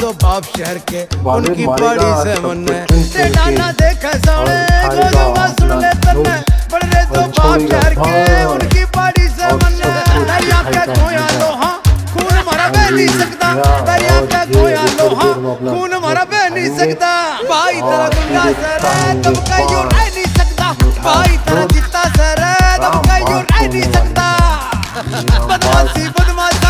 तो बाप शहर के उनकी बड़ी से मन है डाना देखा साले गोलवा सुन ले तन्ने बड़े तो बाप शहर के उनकी बड़ी से मन है दरिया के गोया लोहा खून मरा बह नहीं सकता दरिया के गोया लोहा खून मरा बह नहीं सकता। भाई तेरा गुंडा सर तुम कहियो रह नहीं सकता। भाई तेरा जीता सर तुम कहियो रह नहीं सकता। बदमाशी बदमाशी।